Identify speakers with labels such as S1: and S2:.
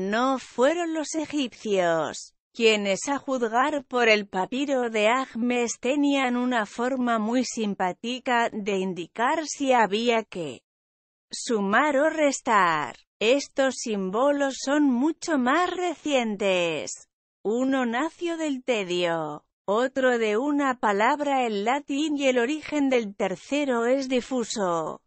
S1: No fueron los egipcios quienes a juzgar por el papiro de Agmes tenían una forma muy simpática de indicar si había que sumar o restar. Estos símbolos son mucho más recientes. Uno nació del tedio, otro de una palabra en latín y el origen del tercero es difuso.